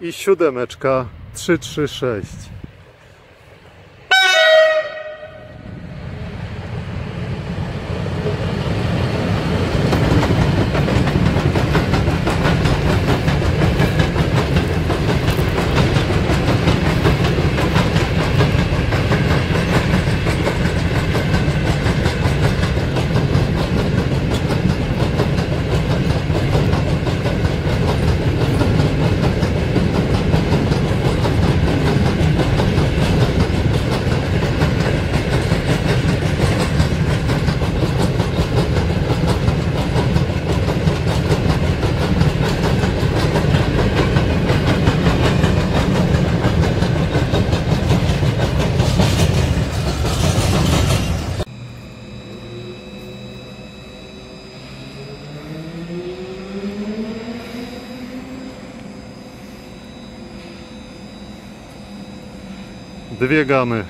I siódemeczka 336. Dwie gamy.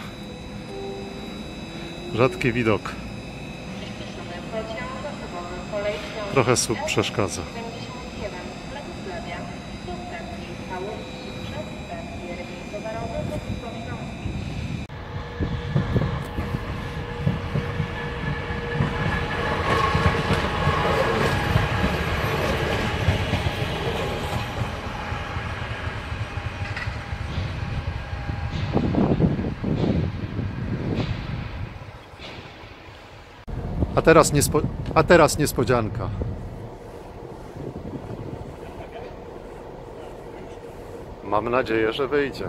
Rzadki widok. Trochę słup przeszkadza. Teraz, niespo... A teraz niespodzianka. Mam nadzieję, że wyjdzie.